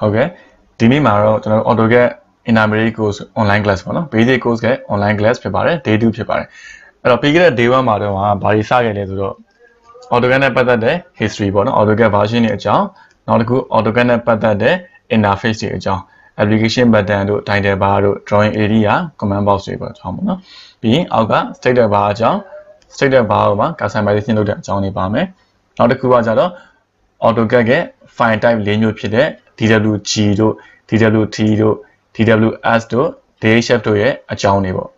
ဟုတ်ကဲ့ဒီနေ့မှာတော့ကျွန်တော်တို့ AutoCAD intermediate course online class ပေါ့နော် basic course က online class ဖြစ်ပါတယ် day 2ဖြစ်ပါတယ်အဲ့တော့ပြီးခဲ့တဲ့ day 1မှာတော့ဘာတွေစခဲ့လဲဆိုတော့ AutoCAD နဲ့ပတ်သက်တဲ့ history ပေါ့နော် AutoCAD version တွေအကြောင်းနောက်တစ်ခု AutoCAD နဲ့ပတ်သက်တဲ့ interface တွေအကြောင်း application button တို့ title bar တို့ drawing area command box တွေပေါ့အကြောင်းပေါ့နော်ပြီးရင်အောက်က status bar အကြောင်း status bar မှာ customization လုပ်တဲ့အကြောင်းတွေပါမယ်နောက်တစ်ခုကကြတော့ AutoCAD ရဲ့ file type ၄မျိုးဖြစ်တဲ့ DWG တို့ DWT တို့ DWS တို့ DHF တို့ရဲ့အကြောင်းတွေပေါ့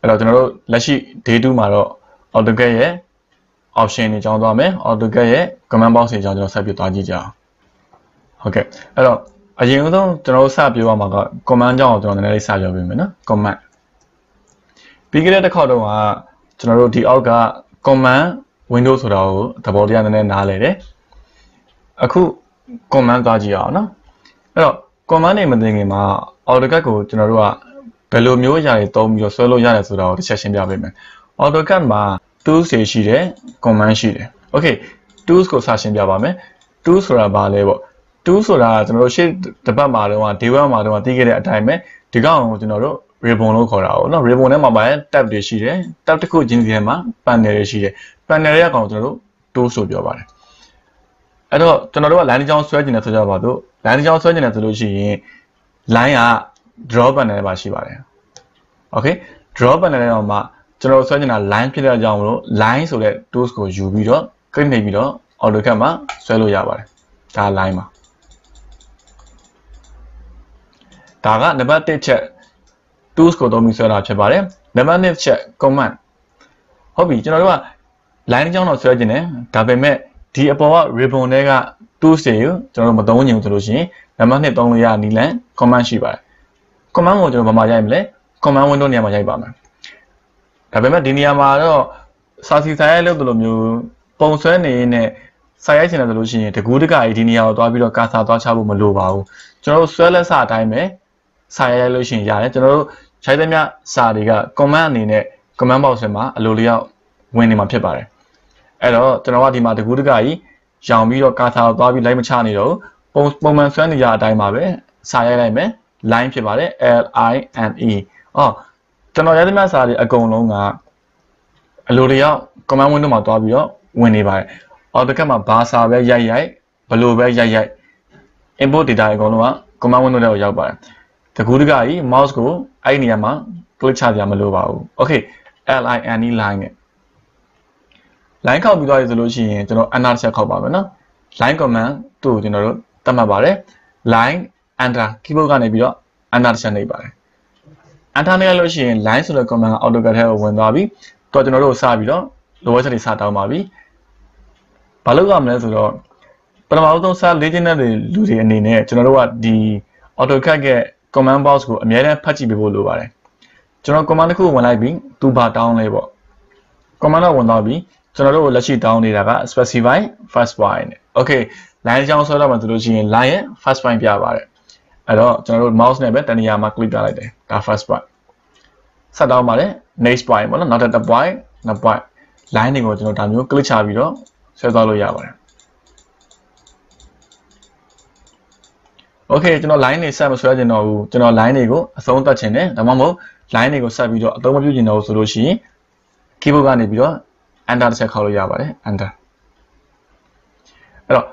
အဲ့တော့ကျွန်တော်တို့လက်ရှိ day 2မှာတော့ AutoCAD ရဲ့ option တွေကြောင်းသွားမယ် AutoCAD ရဲ့ command box တွေကြောင်းကျွန်တော်ဆက်ပြသွားကြည့်ကြအောင်ဟုတ်ကဲ့အဲ့တော့အရင်ဆုံးကျွန်တော်တို့စပြောရမှာက command ကြောင်းကိုကျွန်တော်နည်းနည်းလေးစပြောပေးမယ်နော် command ပြီးခဲ့တဲ့တစ်ခေါက်တော့ကကျွန်တော်တို့ဒီအောက်က command window ဆိုတာကိုသဘောတရားနည်းနည်းနားလည်တယ်အခု command သွားကြည့်အောင်နော်အဲ့တော့ command တွေမသိခင်မှာ AutoCAD ကိုကျွန်တော်တို့ကဘယ်လိုမျိုးအရာတွေသုံးပြီးတော့ဆွဲလို့ရတယ်ဆိုတာကိုတစ်ချက်ရှင်းပြပေးမယ် AutoCAD မှာ tools တွေရှိတယ် command ရှိတယ် okay tools ကိုစရှင်းပြပါမယ် tools ဆိုတာဘာလဲပေါ့ tools ဆိုတာကျွန်တော်တို့ရှေ့တစ်ပတ်မှာတော့ day 1မှာတော့သိခဲ့တဲ့အတိုင်းပဲဒီကောင်ကိုကျွန်တော်တို့ ribbon လို့ခေါ်တာပေါ့နော် ribbon ထဲမှာပါတဲ့ tab တွေရှိတယ် tab တစ်ခုချင်းစီထဲမှာ panel တွေရှိတယ် panel ရဲ့အကောင်ကျွန်တော်တို့ tools လို့ပြောပါတယ် အဲ့တော့ကျွန်တော်တို့က line တစ်ကြောင်းဆွဲကျင်တယ်ဆိုကြပါတော့ line တစ်ကြောင်းဆွဲကျင်တယ်ဆိုလို့ရှိရင် line က draw panel ထဲမှာရှိပါတယ် okay draw panel ထဲမှာကျွန်တော်ဆွဲကျင်တာ line ဖြစ်တဲ့အကြောင်းမလို့ line ဆိုတဲ့ tools ကိုယူပြီးတော့ click နှိပ်ပြီးတော့ AutoCAD မှာဆွဲလို့ရပါတယ်ဒါ line မှာဒါကနံပါတ်1ချက် tools ကိုသုံးပြီးဆွဲတာဖြစ်ပါတယ်နံပါတ်2ချက် command ဟုတ်ပြီကျွန်တော်တို့က line တစ်ကြောင်းတော့ဆွဲကျင်တယ်ဒါပေမဲ့ ဒီအပေါ်က ribbon တွေက tools တွေကိုကျွန်တော်တို့မသုံးချင်ဘူးဆိုလို့ရှိရင်နံပါတ်2သုံးလို့ရနီလန် command ရှိပါတယ် command ကိုကျွန်တော်ဘာမှရိုက်မလဲ command window နေရာမှာရိုက်ပါမယ်ဒါပေမဲ့ဒီနေရာမှာတော့စာစီဆိုင်ရိုက်လို့တို့လိုမျိုးပုံဆွဲနေနေစာရိုက်ချင်တယ်ဆိုလို့ရှိရင်တကူးတကကြီးဒီနေရာကိုသွားပြီးတော့ကာစာသွားချဖို့မလိုပါဘူးကျွန်တော်တို့ဆွဲလက်စအတိုင်းပဲစာရိုက်လို့ရှိရင်ရတယ်ကျွန်တော်တို့ခြိုက်သမျှစာတွေက command အနေနဲ့ command box ထဲမှာအလိုလျောက်ဝင်နေမှာဖြစ်ပါတယ် အဲ့တော့ကျွန်တော်ကဒီမှာတကူးတကကြီးရောင်ပြီးတော့ကာစာကိုသွားပြီးလိုက်မချနေတော့ပုံပုံမှန်ဆွဲနေကြအတိုင်းပါပဲစာရိုက်လိုက်မယ် line ဖြစ်ပါတယ် L I N E အော်ကျွန်တော်ရိုက်သမျှစာတွေအကုန်လုံးကအလိုတယောက် command window မှာတွားပြီးတော့ဝင်နေပါတယ် AutoCAD မှာဘာစာပဲရိုက်ရိုက်ဘလို့ပဲရိုက်ရိုက် input data အကုန်လုံးက command window ထဲကိုရောက်ပါတယ်တကူးတကကြီး mouse ကိုအဲ့ဒီနေရာမှာ click ချပြမလို့ပါဘူး okay L I N E line နဲ့ line ခောက်ပြီးသွားပြီဆိုလို့ရှိရင်ကျွန်တော် enter ချက်ခောက်ပါမယ်နော် line command သူ့ကိုကျွန်တော်တို့သတ်မှတ်ပါတယ် line enter keyboard ကနေပြီးတော့ enter တစ်ချက်နှိပ်ပါတယ် enter နှိပ်လိုက်လို့ရှိရင် line ဆိုတဲ့ command က AutoCAD ထဲကိုဝင်သွားပြီတော့ကျွန်တော်တို့စပြီးတော့ lower ချက်တွေစတောင်းပါပြီဘာလုပ်ရမလဲဆိုတော့ပထမဆုံးစလေ့ကျင့်တဲ့လူတွေအနေနဲ့ကျွန်တော်တို့ကဒီ AutoCAD ရဲ့ command box ကိုအများနဲ့ဖတ်ကြည့်ပေးဖို့လိုပါတယ်ကျွန်တော် command တစ်ခုဝင်လိုက်ပြီးသူဘာတောင်းလဲပေါ့ command တော့ဝင်သွားပြီ ကျွန်တော်တို့လက်ရှိတောင်းနေတာက specify first point နဲ့ okay line အကြောင်းဆွဲတော့မှဆိုလို့ရှိရင် line ရဲ့ first point ပြပါတယ်အဲ့တော့ကျွန်တော်တို့ mouse နဲ့ပဲတနေရာမှာ click ပြလိုက်တယ်ဒါ first point ဆက်တောင်းပါတယ် next point ပေါ့နော်နောက်တစ် point နောက် point line တွေကိုကျွန်တော်ဒါမျိုး click ချပြီးတော့ဆွဲသွားလို့ရပါတယ် Okay ကျွန်တော် line တွေဆက်မဆွဲချင်တော့ဘူးကျွန်တော် line တွေကိုအဆုံးသတ်ချင်တယ်ဒါမှမဟုတ် line တွေကိုဆက်ပြီးတော့အသုံးမပြုချင်တော့ဘူးဆိုလို့ရှိရင် keyboard ကနေပြီးတော့ enter တစ်ချက်ခေါက်လို့ရပါတယ် enter အဲ့တော့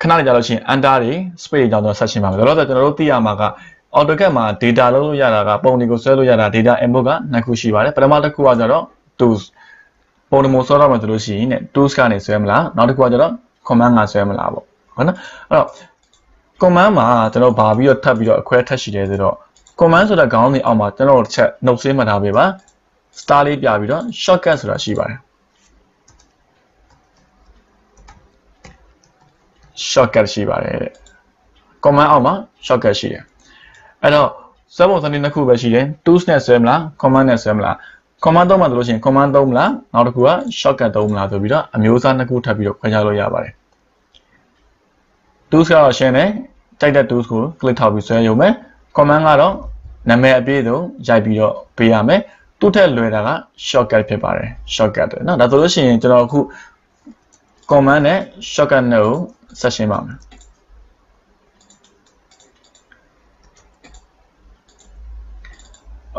ခဏနေကြလို့ရှိရင် enter တွေ space တွေကြောင့်ကျွန်တော်ဆက်ရှင်းပါမယ်ဒါတော့ကျွန်တော်တို့သိရမှာက AutoCAD မှာ data လုံးလို့ရတာကပုံတွေကိုဆွဲလို့ရတာ data input ကနှစ်ခုရှိပါတယ်ပထမတစ်ခုကကျတော့ tools ပုံတွေမျိုးဆွဲတော့မှဆိုလို့ရှိရင် tools ကနေဆွဲမလားနောက်တစ်ခုကကျတော့ command ကဆွဲမလားပေါ့ဟုတ်နော်အဲ့တော့ command မှာကျွန်တော်ဗာပြီးတော့ထပ်ပြီးတော့အခွဲထပ်ရှိတယ်ဆိုတော့ command ဆိုတဲ့ခေါင်းစဉ်အောက်မှာကျွန်တော်တစ်ချက်နှုတ်ဆေးမှတ်ထားပေးပါ star လေးပြပြီးတော့ shortcut ဆိုတာရှိပါတယ် shortcut ရှိပါတယ်တဲ့ command အောက်မှာ shortcut ရှိတယ်အဲ့တော့ဆွဲပုံစံနှစ်ခုပဲရှိတယ် tools နဲ့ဆွဲမလား command နဲ့ဆွဲမလား command သုံးမှဆိုလို့ရှိရင် command သုံးမလားနောက်တစ်ခုက shortcut သုံးမလားဆိုပြီးတော့အမျိုးအစားနှစ်ခုထပ်ပြီးတော့ခွဲခြားလို့ရပါတယ် tools ကတော့ရှင်းတယ်ကြိုက်တဲ့ tools ကို click ထောက်ပြီးဆွဲရုံပဲ command ကတော့နာမည်အပြည့်စုံရိုက်ပြီးတော့ပေးရမယ်သူ့ထက်လွယ်တာက shortcut ဖြစ်ပါတယ် shortcut เนาะဒါဆိုလို့ရှိရင်ကျွန်တော်အခု command နဲ့ shortcut နဲ့ကို ဆက်ရှင်းပါမယ်။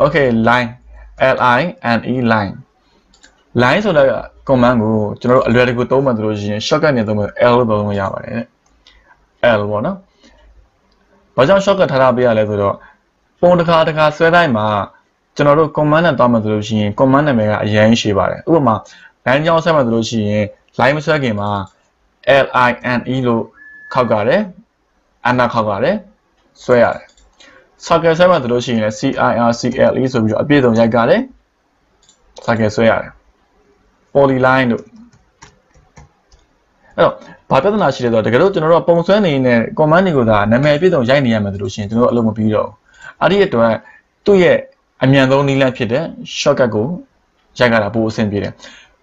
Okay line L I N E line line ဆိုတော့ command ကိုကျွန်တော်တို့အလွယ်တကူသုံးမှဆိုလို့ရှိရင် shortcut နဲ့သုံးမှ L လို့သုံးလို့ရပါတယ်တဲ့။ L ပေါ့နော်။ဘာကြောင့် shortcut ထားတာပေးရလဲဆိုတော့ပုံတစ်ခါတစ်ခါဆွဲတိုင်းမှာကျွန်တော်တို့ command နဲ့တောင်းမှဆိုလို့ရှိရင် command နာမည်ကအရင်ရှိပါတယ်။ဥပမာ line ကြောင်းဆက်မှဆိုလို့ရှိရင် line မဆွဲခင်မှာ l i n e လို့ခောက်ကြတယ်။ enter ခောက်ကြတယ်။ဆွဲရတယ်။ circle ဆက်မှဆိုလို့ရှိရင် c i r c l e ဆိုပြီးတော့အပြည့်စုံရိုက်ကြတယ်။ circle ဆွဲရတယ်။ polyline တို့အဲ့တော့ဘာပြဿနာရှိလဲဆိုတော့တကယ်လို့ကျွန်တော်တို့ပုံဆွဲနေတဲ့ command တွေကိုသာနာမည်အပြည့်စုံရိုက်နေရမယ်ဆိုလို့ရှိရင်ကျွန်တော်တို့အလုပ်မပြီးတော့ဘူးအဲ့ဒီအတွက်သူ့ရဲ့အမြန်ဆုံးနည်းလမ်းဖြစ်တဲ့ shortcut ကိုရိုက်ကြတာပိုအဆင်ပြေတယ်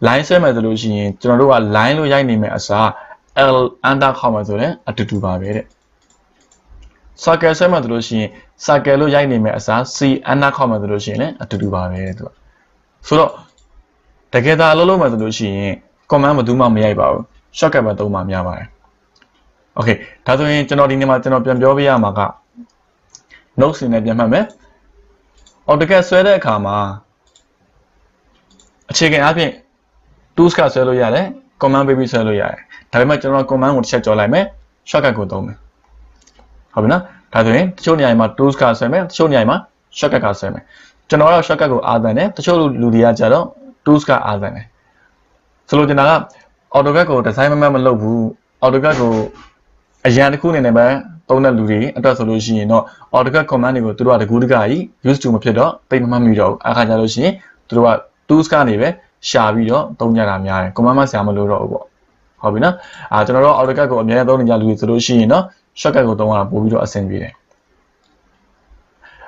line ဆွဲမယ်ဆိုလို့ရှိရင်ကျွန်တော်တို့က line လို့ရိုက်နေမယ်အစား l under ခေါက်မယ်ဆိုရင်အတူတူပါပဲတဲ့ circle ဆွဲမယ်ဆိုလို့ရှိရင် circle လို့ရိုက်နေမယ်အစား c under ခေါက်မယ်ဆိုလို့ရှိရင်လည်းအတူတူပါပဲတဲ့သူကဆိုတော့တကယ်သာအလုပ်လုပ်မယ်ဆိုလို့ရှိရင် command မသူမှမရိုက်ပါဘူး shortcut ပဲသုံးမှများပါတယ် okay ဒါဆိုရင်ကျွန်တော်ဒီနေ့မှာကျွန်တော်ပြန်ပြောပြရမှာက notes နဲ့ပြန်မှတ်မယ် AutoCAD ဆွဲတဲ့အခါမှာအခြေခံအပြင် tools ကဆွဲလို့ရတယ် command ပေးပြီးဆွဲလို့ရတယ် ဒါပေမဲ့ကျွန်တော် command ကိုတစ်ချက်ကြော်လိုက်မယ် shortcut ကိုသုံးမယ်ဟုတ်ပြီနော်ဒါဆိုရင်တချို့နေရာမှာ tools ကဆွဲမယ်တချို့နေရာမှာ shortcut ကဆွဲမယ်ကျွန်တော်ကတော့ shortcut ကိုအားသန်တယ်တချို့လူတွေကကြတော့ tools ကအားသန်တယ်ဆိုလိုချင်တာက AutoCAD ကို design မမတ်မလုပ်ဘူး AutoCAD ကိုအရန်တစ်ခုအနေနဲ့ပဲသုံးတဲ့လူတွေအတွက်ဆိုလို့ရှိရင်တော့ AutoCAD command တွေကိုသူတို့ကတကူးတကကြီး use to မဖြစ်တော့ပိတ်မမှတ်မိတော့ဘူးအခါကျလို့ရှိရင်သူတို့က tools ကနေပဲရှာပြီးတော့သုံးကြတာများတယ် command မဆရာမလို့တော့ဘူးပေါ့ ဟုတ်ပြီနော်အာကျွန်တော်တို့ AutoCAD ကိုအများကြီးသုံးနေကြလူတွေဆိုလို့ရှိရင်တော့ shortcut ကိုသုံးရတာပို့ပြီးတော့အဆင်ပြေတယ်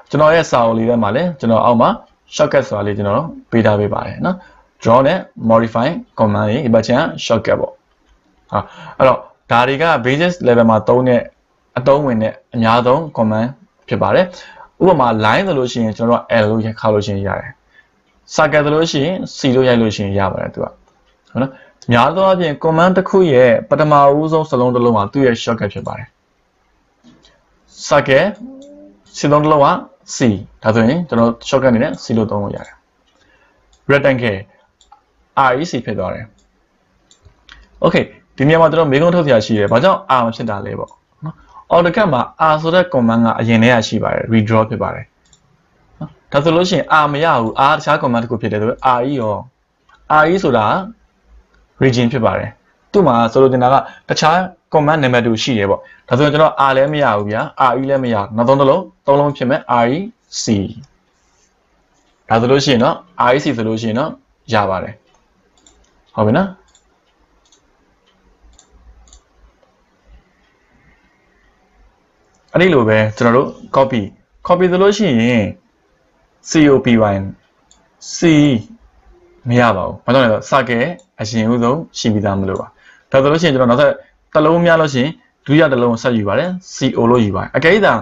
ကျွန်တော်ရဲ့စာအုပ်လေးထဲမှာလည်းကျွန်တော်အောက်မှာ shortcut ဆိုတာလေးကျွန်တော်ပေးထားပေးပါတယ်နော် draw နဲ့ modify command တွေဒီဘက်ချမ်း shortcut ပေါ့ဟာအဲ့တော့ဒါတွေက basis level မှာသုံးတဲ့အသုံးဝင်တဲ့အများဆုံး command ဖြစ်ပါတယ်ဥပမာ line ဆိုလို့ရှိရင်ကျွန်တော်တို့ L လို့ရိုက်ခါလို့ရှိရင်ရတယ် circle ဆိုလို့ရှိရင် C လို့ရိုက်လို့ရှိရင်ရပါတယ်သူကဟုတ်နော် များသောအားဖြင့် command တစ်ခုရဲ့ပထမဦးဆုံးစလုံးတစ်လုံးမှာသူ့ရဲ့ shortcut ဖြစ်ပါတယ် circle စလုံးတစ်လုံးက C ဒါဆိုရင်ကျွန်တော် shortcut အနေနဲ့ C လို့သုံးလို့ရတယ် rectangle REC ဖြစ်သွားတယ် okay ဒီနေရာမှာကျွန်တော်မေးခွန်းထုတ်စရာရှိတယ်ဘာကြောင့် R မဖြစ်တာလဲပေါ့နော် AutoCAD မှာ R ဆိုတဲ့ command ကအရင်တည်းကရှိပါတယ် redraw ဖြစ်ပါတယ်နော်ဒါဆိုလို့ရှိရင် R မရဘူး R တခြား command တစ်ခုဖြစ်တယ်ဆိုတော့ RE ရော RE ဆိုတာ region ဖြစ်ပါတယ်သူ့မှာဆိုလိုချင်တာကတခြား command နာမည်တူရှိတယ်ပေါ့ဒါဆိုရင်ကျွန်တော် R လည်းမရဘူးဗျာ RE လည်းမရနောက်သုံးလုံးသုံးလုံးဖြစ်မဲ့ REC ဒါဆိုလို့ရှိရင်တော့ REC ဆိုလို့ရှိရင်တော့ရပါတယ်ဟုတ်ပြီနော်အဲ့ဒီလိုပဲကျွန်တော်တို့ copy copy ဆိုလို့ရှိရင် copy c မရပါဘူး။ဘာကြောင့်လဲဆိုတော့စကဲ အရင်ဦးဆုံးရှိပြီးသားမလို့ပါ။ဒါဆိုလို့ရှိရင်ကျွန်တော်နောက်ထပ်တစ်လုံးများလို့ရှိရင်ဒုတိယတစ်လုံးဆက်ယူပါတယ်။ CO လို့ယူပါတယ်။အကယ်၍သာ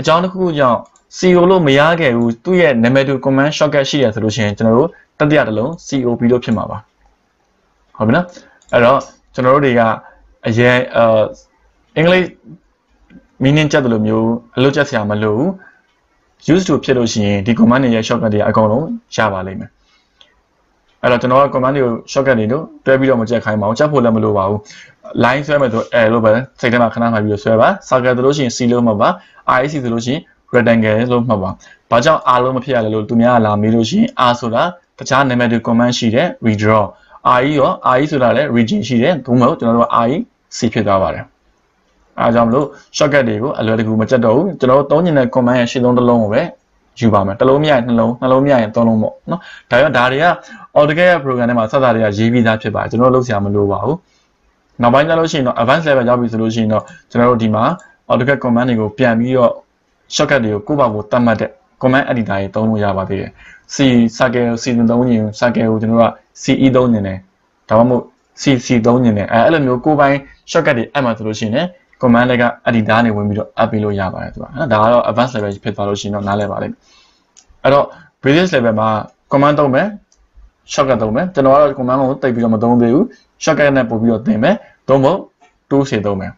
အကြောင်းတစ်ခုခုကြောင့် CO လို့မရခဲ့ဘူးသူ့ရဲ့ number to command shortcut ရှိရဆိုလို့ရှိရင်ကျွန်တော်တို့တတိယတစ်လုံး COP လို့ဖြစ်မှာပါ။ဟုတ်ပြီနော်။အဲ့တော့ကျွန်တော်တို့တွေကအရင်အင်္ဂလိပ် meaning ချက်တယ်လို့မျိုးအလုပ်ချက်ဆရာမလို့ use to ဖြစ်လို့ရှိရင်ဒီ command တွေရဲ့ shortcut တွေအကုန်လုံးရပါလိမ့်မယ် အဲ့တော့ကျွန်တော်က command တွေကို shortcut တွေတို့တွဲပြီးတော့မကြက်ခိုင်းပါဘူးချက်ဖို့လည်းမလိုပါဘူး line ဆွဲမယ်ဆို L လို့ပဲစိတ်ထဲမှာခဏမှပြီးတော့ဆွဲပါ circle ဆိုလို့ရှိရင် C လို့မှတ်ပါ IC ဆိုလို့ရှိရင် rectangle လို့မှတ်ပါဘာကြောင့် R လို့မဖြစ်ရလဲလို့သူများကလာမေးလို့ရှိရင် R ဆိုတာတခြား negative command ရှိတဲ့ redraw RE ရော RE ဆိုတာလည်း region ရှိတယ်ဘုံမဟုတ်ကျွန်တော်တို့က RE C ဖြစ်သွားပါတယ်အဲကြောင့်မလို့ shortcut တွေကိုအလွယ်တကူမကြက်တော့ဘူးကျွန်တော်တို့သုံးညင်တဲ့ command ရဲ့ရှင်းဆုံးတစ်လုံးကိုပဲယူပါမယ်တစ်လုံးမရရင်နှလုံးနှလုံးမရရင်သုံးလုံးပေါ့နော်ဒါကြောင့်ဒါတွေက AutoCAD ရဲ့ program ထဲမှာစသတွေကရေးပြီးသားဖြစ်ပါတယ်ကျွန်တော်တို့လုပ်စရာမလိုပါဘူးနောက်ပိုင်းကျလို့ရှိရင်တော့ advanced level ရောက်ပြီဆိုလို့ရှိရင်တော့ကျွန်တော်တို့ဒီမှာ AutoCAD command တွေကိုပြန်ပြီးတော့ shortcut တွေကိုကိုယ့်ဘာကိုတတ်မှတ်တဲ့ command editor တွေသုံးလို့ရပါသေးတယ် C circle C သုံးရင် circle ကိုကျွန်တော်တို့က CE သုံးနေတယ်ဒါမှမဟုတ် CC သုံးနေတယ်အဲအဲ့လိုမျိုးကိုယ်ပိုင် shortcut တွေအပ်မှာဆိုလို့ရှိရင် command တွေက editor နေဝင်ပြီးတော့ up ပေးလို့ရပါတယ်သူကနော်ဒါကတော့ advanced level ဖြစ်သွားလို့ရှိရင်တော့နားလည်ပါလိမ့်မယ်အဲ့တော့ basic level မှာ command သုံးမယ် shortcut သုံးမယ်ကျွန်တော်ကတော့ command ကိုတိတ်ပြီးတော့မသုံးသေးဘူး shortcut နဲ့ပို့ပြီးတော့သင်မယ်သုံးဖို့ tools တွေသုံးမယ်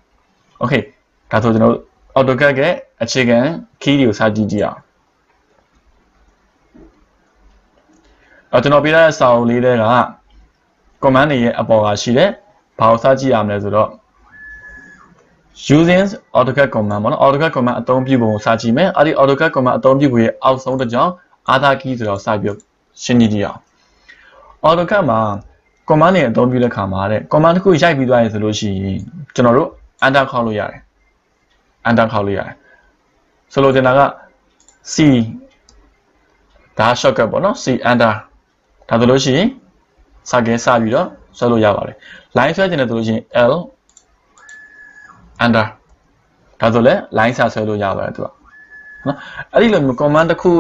okay ဒါဆိုကျွန်တော် AutoCAD ရဲ့အခြေခံ key တွေကိုစကြည့်ကြည့်အောင်အဲကျွန်တော်ပြတဲ့စာအုပ်လေးတွေက command တွေရဲ့အပေါ်ကရှိတယ်ဘာကိုစကြည့်ရမလဲဆိုတော့ using AutoCAD command ပေါ့နော် AutoCAD command အသုံးပြုပုံကိုစကြည့်မယ်အဲ့ဒီ AutoCAD command အသုံးပြုပုံရဲ့အောက်ဆုံးတစ်ကြောင်း other key ဆိုတော့စပြီးရှင်းကြည့်ကြည့်အောင် AutoCAD မှာ command တွေအသုံးပြုတဲ့ခါမှာတဲ့ command တစ်ခုရိုက်ပြီးသွားရင်ဆိုလို့ရှိရင်ကျွန်တော်တို့ enter ခေါက်လို့ရတယ် enter ခေါက်လို့ရတယ်ဆိုလိုချင်တာက C ဒါ shortcut ပေါ့နော် C enter ဒါဆိုလို့ရှိရင်စာကဲစပြီးတော့ဆွဲလို့ရပါတယ် line ဆွဲချင်တယ်ဆိုလို့ရှိရင် L enter ဒါဆိုလဲ line စာဆွဲလို့ရပါတယ်သူကနော်အဲ့ဒီလိုမျိုး command တစ်ခု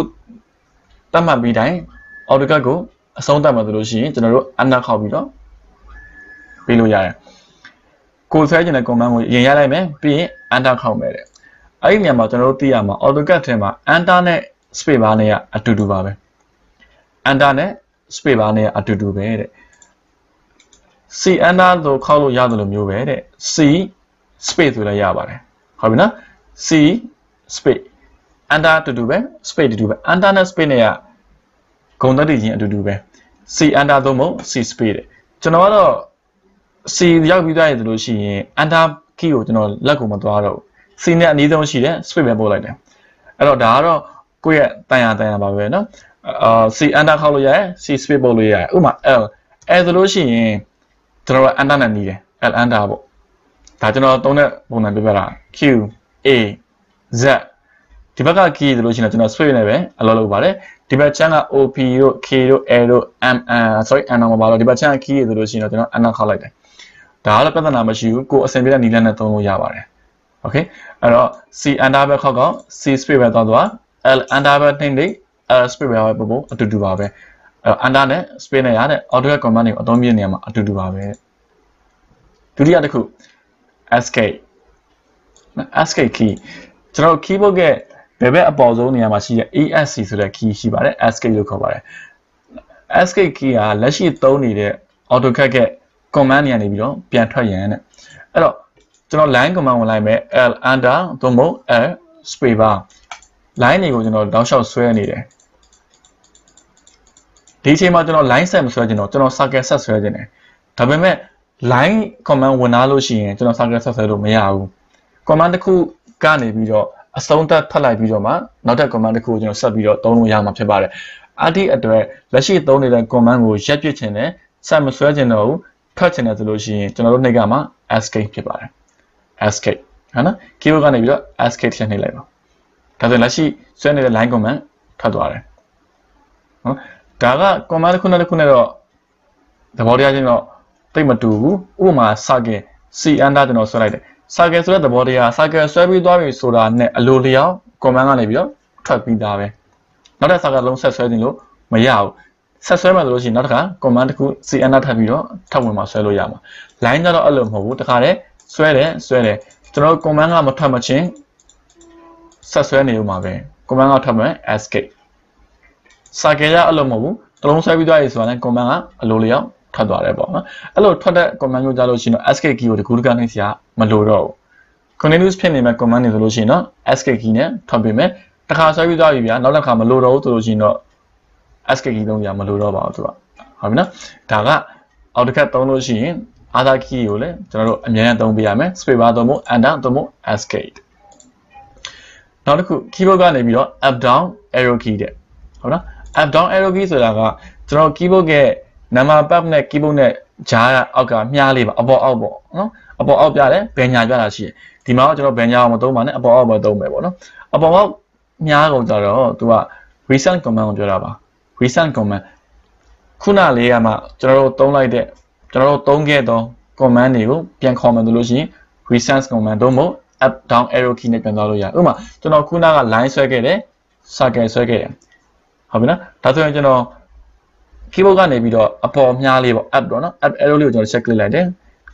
တတ်မှတ်ပြီးတိုင်း AutoCAD ကို အဆုံးသတ်မှဆိုလို့ရှိရင်ကျွန်တော်တို့ enter ခောက်ပြီးတော့ပြီးလို့ရတယ်ကိုဆွဲချင်တဲ့ command ကိုရင်ရလိုက်မယ်ပြီးရင် enter ခောက်မယ်တဲ့အဲ့ဒီနေရာမှာကျွန်တော်တို့သိရမှာ AutoCAD ထဲမှာ enter နဲ့ space bar နဲ့ကအတူတူပါပဲ enter နဲ့ space bar နဲ့ကအတူတူပဲတဲ့ C enter ဆိုခောက်လို့ရတယ်လို့မျိုးပဲတဲ့ C space ဆိုလည်းရပါတယ်ဟုတ်ပြီနော် C space enter အတူတူပဲ space အတူတူပဲ enter နဲ့ space နဲ့က ဂုဏ်သက်တည်ချင်းအတူတူပဲ C enter သို့မဟုတ် C space တဲ့ကျွန်တော်ကတော့ C ရောက်ပြီးသားရလို့ရှိရင် enter key ကိုကျွန်တော်လက်ကိုမသွားတော့ဘူး C နဲ့အနည်းဆုံးရှိတယ် space ပဲပို့လိုက်တယ်အဲ့တော့ဒါကတော့ကိုယ့်ရဲ့တန်ရတန်ရပါပဲเนาะအာ C enter ခေါက်လို့ရတယ် C space ပို့လို့ရတယ်ဥပမာ L L ဆိုလို့ရှိရင်ကျွန်တော်က enter နဲ့နီးတယ် L enter ပေါ့ဒါကျွန်တော်သုံးတဲ့ပုံစံပြပြတာ Q A Z ဒီဘက်က key ဆိုလို့ရှိရင်ကျွန်တော် switch နဲ့ပဲအလုပ်လုပ်ပါတယ်ဒီဘက် channel က OP တို့ K တို့ L တို့ M sorry M တော့မပါတော့ဒီဘက် channel key ဆိုလို့ရှိရင်ကျွန်တော် enter ခောက်လိုက်တယ်ဒါကတော့ပြဿနာမရှိဘူးကိုအဆင်ပြေတဲ့နည်းလမ်းနဲ့သုံးလို့ရပါတယ် okay အဲ့တော့ C enter ဘက်ခောက်ကော C space ပဲသွားသွား L enter ဘက်နှိမ့်နေ L space ပဲပို့ပို့အတူတူပါပဲအဲ့တော့ enter နဲ့ space နဲ့ရတဲ့ AutoCAD command တွေကိုအသုံးပြုနေရမှာအတူတူပါပဲဒုတိယတစ်ခု escape escape key ကျွန်တော် keyboard က ဘယ်ဘက်အပေါ်ဆုံးနေရာမှာရှိတဲ့ ESC ဆိုတဲ့ key ရှိပါတယ် escape လို့ခေါ်ပါတယ် escape key ကလက်ရှိသုံးနေတဲ့ AutoCAD က command နေရာနေပြီးတော့ပြန်ထွက်ရန်တဲ့အဲ့တော့ကျွန်တော် line command ဝင်လိုက်မယ် L under သို့မဟုတ် L space bar line တွေကိုကျွန်တော်တောက်လျှောက်ဆွဲနေတယ်ဒီအချိန်မှာကျွန်တော် line set မဆွဲချင်တော့ကျွန်တော် circle set ဆွဲချင်တယ်ဒါပေမဲ့ line command ဝင်လာလို့ရှိရင်ကျွန်တော် circle set ဆွဲလို့မရဘူး command တစ်ခုကနေပြီးတော့ အဆုံးသတ်ဖတ်လိုက်ပြီးတော့မှနောက်ထပ် command တစ်ခုကိုကျွန်တော်ဆက်ပြီးတော့သုံးလို့ရမှာဖြစ်ပါတယ်အဲ့ဒီအတွက်လက်ရှိသုံးနေတဲ့ command ကိုရက်ပြစ်ချင်တယ်ဆက်မဆွဲချင်တော့ဘူးထွက်ချင်တယ်ဆိုလို့ရှိရင်ကျွန်တော်တို့နှိပ်ကမှာ escape ဖြစ်ပါတယ် escape ဟုတ်နော် keyboard ကနေပြီးတော့ escape ထည့်နှိပ်လိုက်ပါဒါဆိုလက်ရှိဆွဲနေတဲ့ line command ထွက်သွားတယ်နော်ဒါက command တစ်ခုနဲ့တစ်ခုနဲ့တော့သဘောတရားချင်းတော့တိတ်မတူဘူးဥပမာ circle c under ကျွန်တော်ဆွဲလိုက်တယ် circle ဆိုတဲ့သဘောတရား circle ဆွဲပြီးသွားပြီဆိုတာနဲ့အလိုလျောက် command ကနေပြီးတော့ထွက်ပြီးသားပဲနောက်တဲ့ circle လုံးဆက်ဆွဲနေလို့မရဘူးဆက်ဆွဲမှဆိုလို့ရှိရင်နောက်တစ်ခါ command တစ်ခု c enter ထပ်ပြီးတော့ထပ်ဝင်มาဆွဲလို့ရမှာ line ကတော့အဲ့လိုမဟုတ်ဘူးတခါတည်းဆွဲတယ်ဆွဲတယ်ကျွန်တော် command ကမထွက်မချင်းဆက်ဆွဲနေဦးမှာပဲ command ကထွက်မယ် escape circle ရအဲ့လိုမဟုတ်ဘူးတလုံးဆွဲပြီးသွားပြီဆိုတာနဲ့ command ကအလိုလျောက်ထွက်သွားတယ်ပေါ့နော်အဲ့လိုထွက်တဲ့ command မျိုးကြလို့ရှိရင်တော့ escape key ကိုတကူတကနှိပ်စရာ မလိုတော့ဘူး continuous ဖြစ်နေမဲ့ command တွေဆိုလို့ရှိရင်တော့ escape key နဲ့ထွက်ပေးမယ်တစ်ခါဆွဲပြီးသွားပြီဗျာနောက်တစ်ခါမလိုတော့ဘူးဆိုလို့ရှိရင်တော့ escape key သုံးရမလိုတော့ပါဘူးသူကဟုတ်ပြီနော်ဒါက AutoCAD သုံးလို့ရှိရင် other key ကိုလည်းကျွန်တော်တို့အများကြီးသုံးပေးရမယ် space bar သုံးဖို့ enter သုံးဖို့ escape နောက်တစ်ခု keyboard ကနေပြီးတော့ up down arrow key တဲ့ဟုတ်နော် up down arrow key ဆိုတာကကျွန်တော် keyboard ရဲ့ number pad နဲ့ keyboard နဲ့ဂျားအောက်ကမြားလေးပါအပေါ်အောက်ပေါ့နော် အပေါ်အောက်ပြတယ်ဘယ်ညာပြတာရှိတယ်ဒီမှာတော့ကျွန်တော်ဘယ်ညာအောင်မသုံးပါနဲ့အပေါ်အောက်ပဲသုံးမယ်ပေါ့နော်အပေါ်အောက်မြားကုန်ကြတော့သူက recent command ကိုပြောတာပါ recent command ခုနလေးကမှကျွန်တော်တို့သုံးလိုက်တဲ့ကျွန်တော်တို့သုံးခဲ့သော command တွေကိုပြန်ခေါ်မှလို့ရှိရင် recent command တို့မို့ up down arrow key နဲ့ပြန်သွားလို့ရတယ်ဥပမာကျွန်တော်ခုနက line ဆွဲခဲ့တယ် circle ဆွဲခဲ့တယ်ဟုတ်ပြီနော်ဒါဆိုရင်ကျွန်တော် keyboard ကနေပြီးတော့အပေါ်မြားလေးပေါ့ up တော့နော် up arrow လေးကိုကျွန်တော် check click လိုက်တယ်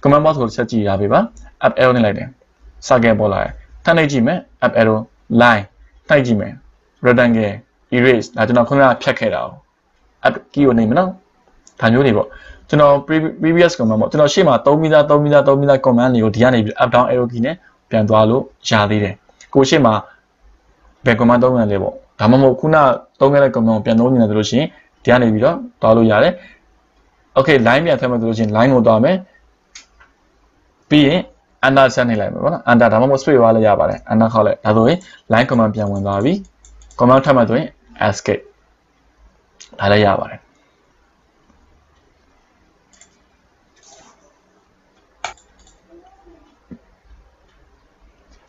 command box ကိုချက်ကြည့်ရပြီပါ up arrow နဲ့လိုက်တယ် circle ပေါ်လာတယ်ထပ်နှိပ်ကြည့်မယ် up arrow line နှိပ်ကြည့်မယ် rectangle erase ဒါကျွန်တော်ခုနကဖြတ်ခဲ့တာ哦 up key ကိုနေမနော်ဒါမျိုးတွေပေါ့ကျွန်တော် previous command ပေါ့ကျွန်တော်ရှေ့မှာ3မီတာ3မီတာ3မီတာ command တွေကိုဒီကနေပြီး up down arrow key နဲ့ပြန်သွားလို့ရသေးတယ်ကိုရှေ့မှာဘယ် command သုံးရလဲပေါ့ဒါမှမဟုတ်ခုနသုံးခဲ့တဲ့ command ကိုပြန်သုံးနေတယ်ဆိုလို့ရှိရင်ဒီကနေပြီးတော့တွားလို့ရတယ် okay line ပြန်ထည့်မှဆိုလို့ရှိရင် line ကိုတွားမယ် ပြီးရင် under ဆက်နေလိုက်မယ်ပေါ့နော် under ဒါမှမဟုတ် space သွားလည်းရပါတယ် under ခေါက်လိုက်ဒါဆိုရင် line command ပြန်ဝင်သွားပြီ command ထပ်မှဆိုရင် escape ဒါလည်းရပါတယ်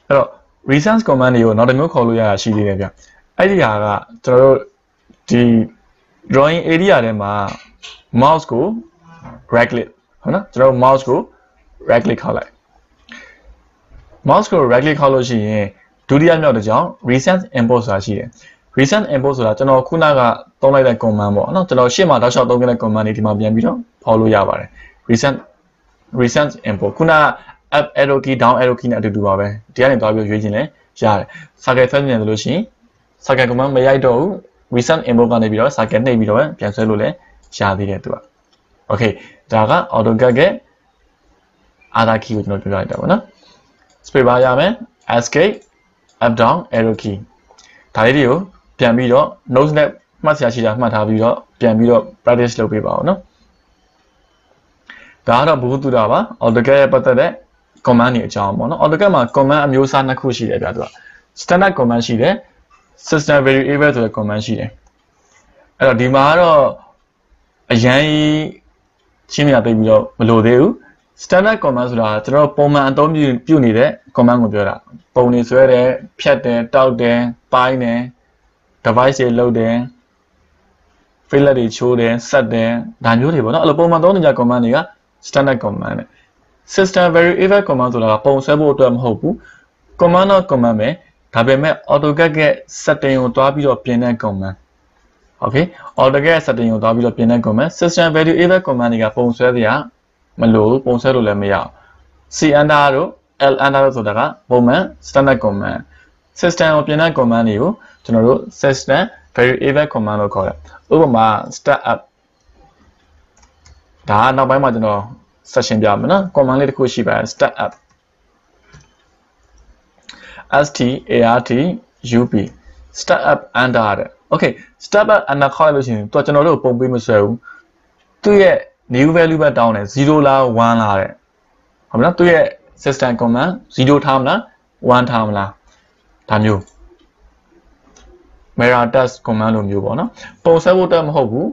အဲ့တော့ recent command တွေကိုနောက်တစ်မျိုးခေါ်လို့ရတာရှိသေးတယ်ဗျအဲ့ဒီဟာကကျွန်တော်တို့ဒီ drawing area ထဲမှာ mouse ကို right click ဟုတ်နော်ကျွန်တော်တို့ mouse ကို right click ခေါက်လိုက် mouse ကို right click ခေါက်လို့ရှိရင်ဒုတိယမြောက်တစ်ကြောင် recent import ဆိုတာရှိတယ် recent import ဆိုတာကျွန်တော်ခုနကသုံးလိုက်တဲ့ command ပေါ့နော်ကျွန်တော်ရှေ့မှာတောက်လျှောက်သုံးခဲ့တဲ့ command တွေဒီမှာပြန်ပြီးတော့ဖော်လို့ရပါတယ် recent recent import ခုနက up arrow key down arrow key နဲ့အတူတူပါပဲဒီကနေသွားပြီးရွေးခြင်းလဲရတယ် circle ဆွဲနေတယ်လို့ရှိရင် circle command မရိုက်တော့ဘူး recent import ကနေပြီးတော့ circle နှိပ်ပြီးတော့ပြန်ဆွဲလို့လဲရသေးတယ်သူက okay ဒါက AutoCAD ရဲ့ other key ကိုကျွန်တော်ပြောလိုက်တာပေါ့နော် space bar ရမယ် escape up down arrow key ဒါလေးတွေကိုပြန်ပြီးတော့ notes နဲ့မှတ်စရာရှိတာမှတ်ထားပြီးတော့ပြန်ပြီးတော့ practice လုပ်ပေးပါဦးနော်ဒါကတော့ဘုဟုတုတာပါ AutoCAD ရဲ့ပတ်သက်တဲ့ command တွေအကြောင်းပေါ့နော် AutoCAD မှာ command အမျိုးအစားနှစ်ခုရှိတယ်ဗျာသူက standard command ရှိတယ် system variable ဆိုတဲ့ command ရှိတယ်အဲ့တော့ဒီမှာကတော့အရန်ရှင်းပြသိပြီးတော့မလိုသေးဘူး standard command ဆိုတာကျွန်တော်ပုံမှန်အသုံးပြုပြုနေတဲ့ command ကိုပြောတာပုံနေဆွဲတယ်ဖြတ်တယ်တောက်တယ်ပိုင်းတယ် device တွေလုတ်တယ် failure တွေချိုးတယ်ဆက်တယ်ဒါမျိုးတွေပေါ့နော်အဲ့လိုပုံမှန်သုံးနေကြ command တွေက standard command နဲ့ system variable command ဆိုတာကပုံဆွဲဖို့အတွက်မဟုတ်ဘူး command တော့ command ပဲဒါပေမဲ့ AutoCAD ရဲ့ setting ကိုတွားပြီးတော့ပြင်တဲ့ command okay AutoCAD setting ကိုသွားပြီးတော့ပြင်တဲ့ command system variable command တွေကပုံဆွဲစရာ မလိုဘူးပုံဆွဲလို့လည်းမရအောင် C under တို့ L under တို့ဆိုတာကပုံမှန် standard command system ကိုပြင်တဲ့ command တွေကိုကျွန်တော်တို့ system variable command လို့ခေါ်တယ်ဥပမာ start up ဒါကနောက်ပိုင်းမှာကျွန်တော် session ပြမယ်နော် command လေးတစ်ခုရှိပါတယ် start up start up start up under တဲ့ okay step up under ခေါက်လိုက်လို့ရှိရင်သူကကျွန်တော်တို့ပုံပေးမဆွဲဘူးသူ့ရဲ့ new value ပဲတောင်းတယ်0လား1လားတဲ့ဟုတ်မလားသူ့ရဲ့ system command 0ထားမလား1ထားမလားဒါမျိုး mirror test command လိုမျိုးပေါ့နော်ပုံဆွဲဖို့တက်မဟုတ်ဘူး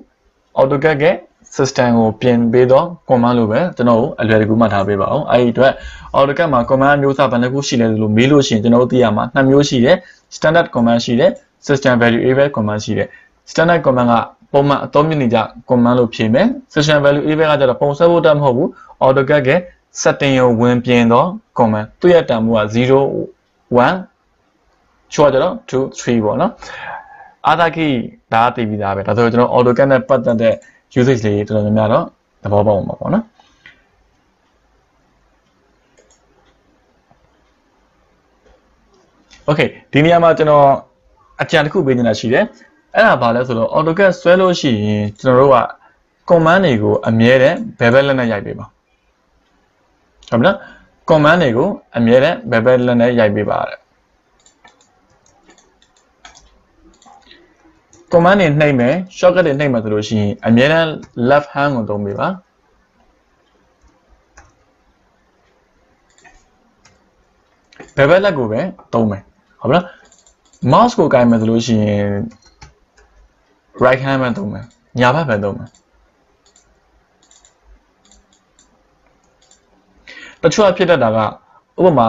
AutoCAD ရဲ့ system ကိုပြင်ပေးတော့ command လိုပဲကျွန်တော်တို့အလွယ်တကူမှတ်ထားပေးပါအောင်အဲဒီအတွက် AutoCAD မှာ command မျိုးစားဘယ်နှခုရှိလဲလို့မေးလို့ရှိရင်ကျွန်တော်တို့သိရမှာနှစ်မျိုးရှိတယ် standard command ရှိတယ် system variable command ရှိတယ် standard command က ပုံမှန်အသုံးပြုနေကြ command လို့ဖြေမယ် system variable ကကျတော့ပုံဆွဲဖို့တက်မဟုတ်ဘူး AutoCAD ရဲ့ setting ကိုဝင်ပြင်တော့ command သူ့ရဲ့တန်ဖိုးက0 1ချိုးကြတော့2 3ပေါ့နော်အာသာကီဒါသိပြီးသားပဲဒါဆိုကျွန်တော် AutoCAD နဲ့ပတ်သက်တဲ့ usage လေးတော်တော်များများတော့သဘောပေါက်မှာပေါ့နော် Okay ဒီနေရာမှာကျွန်တော်အကြံတစ်ခုပေးနေတာရှိတယ် အဲ့ဒါဘာလဲဆိုတော့ AutoCAD ဆွဲလို့ရှိရင်ကျွန်တော်တို့က command တွေကိုအမြဲတမ်းဘယ်ဘက်လက်နဲ့ရိုက်ပေးပါဟုတ်မလား command တွေကိုအမြဲတမ်းဘယ်ဘက်လက်နဲ့ရိုက်ပေးပါတဲ့ command တွေနှိပ်မယ် shortcut တွေနှိပ်မယ်ဆိုလို့ရှိရင်အမြဲတမ်း left hand ကိုသုံးပေးပါဘယ်ဘက်လက်ကိုပဲသုံးမယ်ဟုတ်မလား mouse ကိုကိုင်မယ်ဆိုလို့ရှိရင် right hand ပဲသုံးမယ်ညာဘက်ပဲသုံးမယ်တချို့အဖြစ်တတ်တာကဥပမာ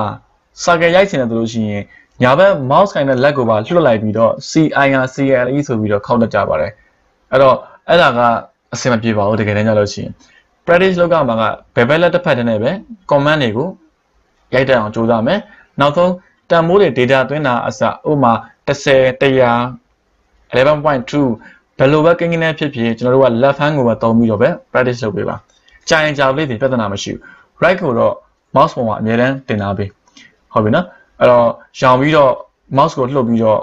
စာကယ်ရိုက်ချင်တယ်ဆိုလို့ရှိရင်ညာဘက် mouse ကိုင်တဲ့လက်ကိုပါလွှတ်လိုက်ပြီးတော့ CIR CLE ဆိုပြီးတော့ခောက်တတ်ကြပါတယ်အဲ့တော့အဲ့ဒါကအဆင်မပြေပါဘူးတကယ်တမ်းကြလို့ရှိရင် practice လုပ်ရမှာကဘယ်ဘက်လက်တစ်ဖက်တည်းနဲ့ပဲ command တွေကိုရိုက်တတ်အောင်ကြိုးစားမယ်နောက်ဆုံးတန်မိုးတွေ data သွင်းတာအစဥပမာ10 100 11.2 ဘယ်လိုပဲကိန်းကိန်းနဲ့ဖြစ်ဖြစ်ကျွန်တော်တို့က left hand ကိုပဲသုံးပြီးတော့ပဲ practice လုပ်ပေးပါကြာရင်ကြာလေးတွေပြဿနာမရှိဘူး right ကိုတော့ mouse ပုံမှာအမြဲတမ်းတင်ထားပေးဟုတ်ပြီနော်အဲ့တော့ရောင်ပြီးတော့ mouse ကိုလှုပ်ပြီးတော့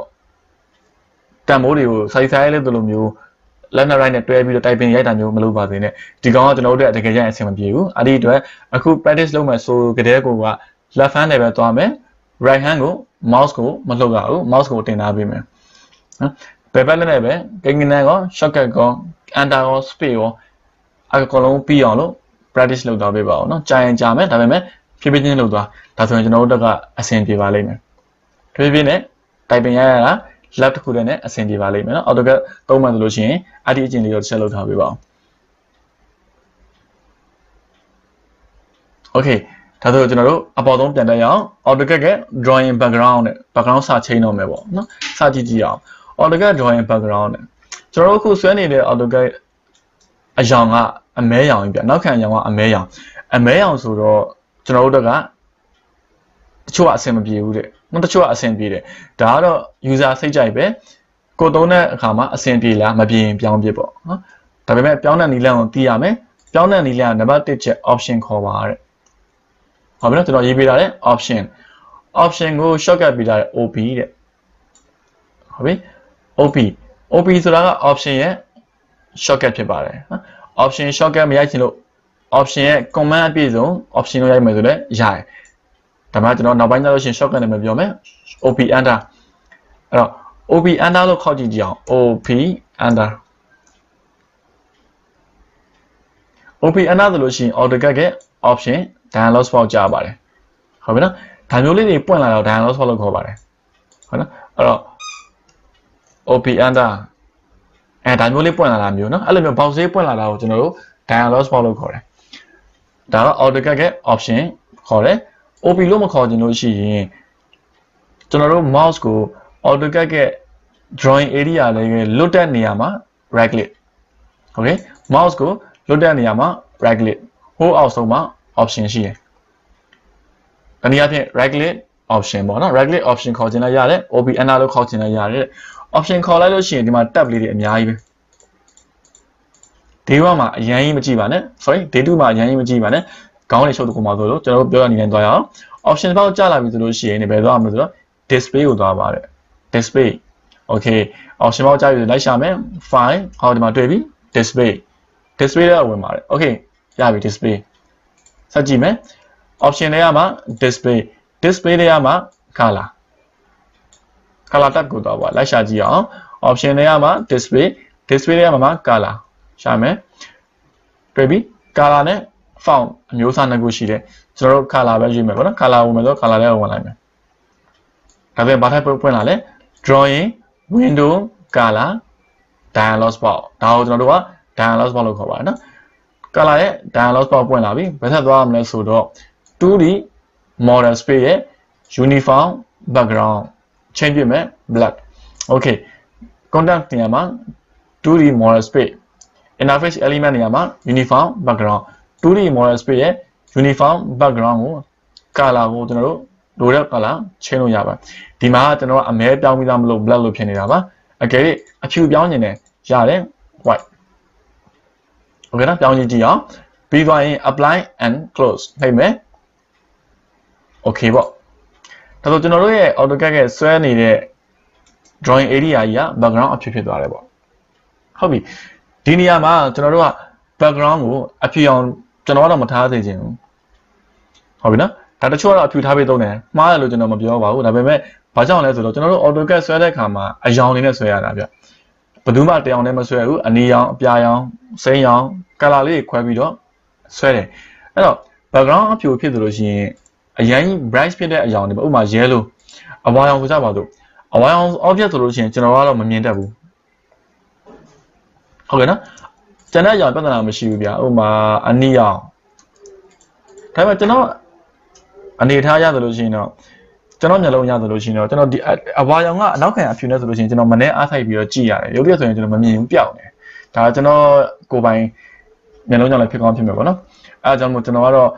တန်မိုးတွေကိုစိုက်ဆိုင်လေးတို့လိုမျိုး left and right နဲ့တွဲပြီးတော့ typing ရိုက်တာမျိုးမလုပ်ပါသေးနဲ့ဒီကောင်ကကျွန်တော်တို့တကယ်ကြရင်အဆင်မပြေဘူးအဲ့ဒီအတွက်အခု practice လုပ်မယ်ဆိုကြတဲ့ကိုက left hand နဲ့ပဲသွားမယ် right hand ကို mouse ကိုမလှုပ်ရဘူး mouse ကိုတင်ထားပေးမယ်နော် ဘယ်ဘက်နဲ့ပဲကိန်းကိန်းနဲ့ကော shortcut ကော under ရော space ရောအကောင်လုံးပြီးအောင်လို့ practice လုပ်သွားပေးပါဦးเนาะကြာရင်ကြာမယ်ဒါပေမဲ့ဖြည်းဖြည်းချင်းလုပ်သွားဒါဆိုရင်ကျွန်တော်တို့တက်ကအဆင်ပြေပါလိမ့်မယ်ဖြည်းဖြည်းနဲ့ typing ရရတာ lab တစ်ခုတည်းနဲ့အဆင်ပြေပါလိမ့်မယ်เนาะ AutoCAD သုံးမှဆိုလို့ရှိရင်အဲ့ဒီအကျင့်လေးတော့တစ်ချက်လုပ်ထားပေးပါဦး Okay ဒါဆိုကျွန်တော်တို့အပေါ်ဆုံးပြန်တက်ရအောင် AutoCAD က drawing background နဲ့ background စချိန်တော့မယ်ပေါ့နော်စကြည့်ကြည့်အောင် AutoCAD drawing background နဲ့ကျွန်တော်တို့အခုဆွဲနေတဲ့ AutoCAD အယောင်ကအမဲရောင်ကြီးပြနောက်ခံအယောင်ကအမဲရောင်အမဲရောင်ဆိုတော့ကျွန်တော်တို့ကတချို့ကအဆင်မပြေဘူးတဲ့နောက်တချို့ကအဆင်ပြေတယ်ဒါကတော့ user စိတ်ကြိုက်ပဲကိုသုံးတဲ့အခါမှာအဆင်ပြေလားမပြေရင်ပြောင်းပြပေါ့နော်ဒါပေမဲ့ပြောင်းတဲ့နည်းလမ်းကိုသိရမယ်ပြောင်းတဲ့နည်းလမ်းကနံပါတ်1ချက် option ခေါ်ပါတဲ့ဟုတ်ပြီနော်ကျွန်တော်ရေးပေးထားတဲ့ option option ကို shortcut ပေးထားတဲ့ OP တဲ့ဟုတ်ပြီ OP OP ဆိုတာက option ရဲ့ shortcut ဖြစ်ပါတယ်နော် option shortcut မရိုက်ချင်လို့ option ရဲ့ command အပြည့်စုံ option လို့ရိုက်မယ်ဆိုလည်းရတယ်ဒါမှကျွန်တော်နောက်ပိုင်းကျလို့ရှိရင် shortcut နဲ့မပြောမယ် OP enter အဲ့တော့ OP enter လို့ခေါက်ကြည့်ကြည့်အောင် OP enter OP enter ဆိုလို့ရှိရင် AutoCAD ရဲ့ option dialog box ကြာပါတယ်ဟုတ်ပြီနော်ဒါမျိုးလေးတွေပွင့်လာတော့ dialog box လို့ခေါ်ပါတယ်ဟုတ်နော်အဲ့တော့ OP enter အဲဒါမျိုးလေးပွင့်လာတာမျိုးနော်အဲ့လိုမျိုး box လေးပွင့်လာတာကိုကျွန်တော်တို့ dialog box လို့ခေါ်တယ်ဒါက AutoCAD ရဲ့ option ခေါ်တယ် OP လို့မခေါ်ချင်လို့ရှိရင်ကျွန်တော်တို့ mouse ကို AutoCAD ရဲ့ drawing area လေးကိုလွတ်တဲ့နေရာမှာ right click okay mouse ကိုလွတ်တဲ့နေရာမှာ right click ဟိုးအောက်ဆုံးမှာ option ရှိတယ်။တနည်းအားဖြင့် right click option ပေါ့နော် right click option ခေါ်ချင်လည်းရတယ် OP enter လို့ခေါ်ချင်လည်းရတယ် option ခေါ်လိုက်လို့ရှိရင်ဒီမှာ tab လေးတွေအများကြီးပဲ day 1မှာအရင်ကြီးမကြည့်ပါနဲ့ sorry day 2မှာအရင်ကြီးမကြည့်ပါနဲ့ခေါင်းလေးရှုပ်တခုမှာဆိုလို့ကျွန်တော်တို့ပြောရနေနေသွားရအောင် option ဘောက်ကြာလာပြီဆိုလို့ရှိရင်ဒီဘယ်သွားမလဲဆိုတော့ display ကိုသွားပါတယ် display okay option ဘောက်ကြာပြီဆိုလိုက်ရှာမယ် file ဟောဒီမှာတွေ့ပြီ display display တော့ဝင်ပါတယ် okay ရပြီ display ဆက်ကြည့်မယ် option တွေကမှာ display display တွေကမှာ color color tab ကိုတော့ပါလိုက်ရှာကြည့်အောင် option တွေကမှာ display display တွေကမှာ color ရှာမယ်တွေ့ပြီ color နဲ့ font အမျိုးအစားနှစ်ခုရှိတယ်ကျွန်တော်တို့ color ပဲရွေးမယ်ပေါ့နော် color ဝင်မယ်ဆို color လေးဝင်လိုက်မယ်ဒါပေမဲ့ဘာထပ်ပွင့်လာလဲ drawing window color dialog box ဒါကိုကျွန်တော်တို့က dialog box လို့ခေါ်ပါတယ်နော် color ရဲ့ dialog box ပွင့်လာပြီဘယ်ထက်သွားမလဲဆိုတော့ 2D model space ရဲ့ uniform background change ပြမယ် black okay content နေရာမှာ 2D model space interface element နေရာမှာ uniform background 2D model space ရဲ့ uniform background ကို color ကိုကျွန်တော်တို့လိုတဲ့ color ချင်းလို့ရပါတယ်ဒီမှာကျွန်တော်အမဲပြောင်းပြီးသားမလို့ black လို့ဖြစ်နေတာပါအကယ်၍အဖြူပြောင်းနေတယ်ရတယ် white ဟုတ်ကဲ့နော်ပြောင်းကြည့်ကြည့်အောင်ပြီးသွားရင် apply and close နှိပ်မယ် okay ပေါ့ ဒါဆိုကျွန်တော်တို့ရဲ့ AutoCAD ရဲ့ဆွဲနေတဲ့ drawing area ကြီးက background အဖြစ်ဖြစ်သွားတယ်ပေါ့ဟုတ်ပြီဒီနေရာမှာကျွန်တော်တို့က background ကိုအဖြူအောင်ကျွန်တော်ကတော့မထားသေးချင်ဘူးဟုတ်ပြီနော်ဒါတချို့ကတော့အဖြူထားပေးသုံးတယ်မှားတယ်လို့ကျွန်တော်မပြောပါဘူးဒါပေမဲ့ဘာကြောင့်လဲဆိုတော့ကျွန်တော်တို့ AutoCAD ဆွဲတဲ့အခါမှာအယောင်လေးနဲ့ဆွဲရတာဗျဘယ်သူမှတယောင်နဲ့မဆွဲဘူးအနီရောင်အပြာရောင်စိမ်းရောင် color လေးခွဲပြီးတော့ဆွဲတယ်အဲ့တော့ background အဖြူဖြစ်သလိုရှိရင် အရင် bright ဖြစ်တဲ့အရောင်တွေဥပမာ yellow အဝါရောင်ဆိုကြပါစို့အဝါရောင် object ဆိုလို့ရှိရင်ကျွန်တော်ကတော့မမြင်တတ်ဘူးဟုတ်ကဲ့နော်ကျန်တဲ့အရောင်ပြဿနာမရှိဘူးဗျာဥပမာအနီရောင်ဒါပေမဲ့ကျွန်တော်အနေထားရသလိုရှိရင်တော့ကျွန်တော်မျက်လုံးရသလိုရှိရင်တော့ကျွန်တော်ဒီအဝါရောင်ကအနောက်ခံအဖြူနဲ့ဆိုလို့ရှိရင်ကျွန်တော်မနေ့အားထိုက်ပြီးတော့ကြည့်ရတယ်ရုပ်ရက်ဆိုရင်ကျွန်တော်မမြင်ဘူးပျောက်နေဒါကျွန်တော်ကိုယ်ပိုင်မျက်လုံးကြောင့်လည်းဖြစ်ကောင်းဖြစ်မှာပေါ့နော်အဲအကြောင်းမို့ကျွန်တော်ကတော့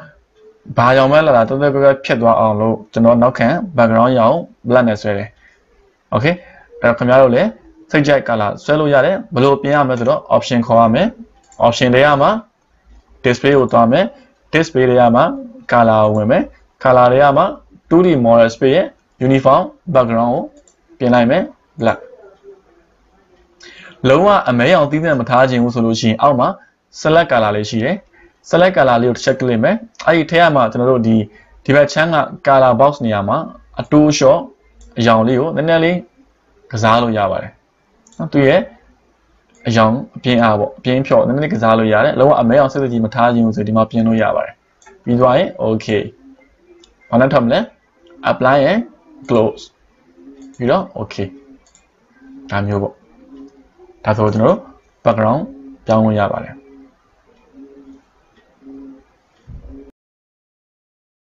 ဘာရောင်မဲလာတာတော်တော်ပဲဖြတ်သွားအောင်လို့ကျွန်တော်နောက်ခံ background ရောင် black နဲ့ဆွဲတယ် okay အဲ့တော့ခင်ဗျားတို့လည်းစိတ်ကြိုက် color ဆွဲလို့ရတယ်ဘယ်လိုပြင်ရမလဲဆိုတော့ option ခေါ်ရမယ် option တွေရမှာ display ကိုသွားမယ် display တွေရမှာ color ကိုဝင်မယ် color တွေရမှာ 2D model space ရဲ့ uniform background ကိုပြင်လိုက်မယ် black လုံးဝအမဲအောင်သီးသန့်မထားခြင်းဘူးဆိုလို့ရှိရင်အောက်မှာ select color လေးရှိတယ် select color လေးကိုတစ်ချက်ကလစ်မယ်အဲ့ဒီထဲမှာကျွန်တော်တို့ဒီဒီဘက်ချမ်းက color box နေရာမှာအတိုးလျှော့အရောင်လေးကိုနည်းနည်းလေးကစားလို့ရပါတယ်နော်သူရဲ့အယောင်အပြင်းအားပေါ့အပြင်းဖြော့နည်းနည်းကစားလို့ရတယ်လုံးဝအမဲအောင်စစ်စစ်ကြီးမထားခြင်းဆိုဒီမှာပြင်လို့ရပါတယ်ပြီးသွားရင် okay ဘာနဲ့ထပ်မလဲ apply and close ပြီးတော့ okay ဒါမျိုးပေါ့ဒါဆိုကျွန်တော်တို့ background ပြောင်းလို့ရပါတယ်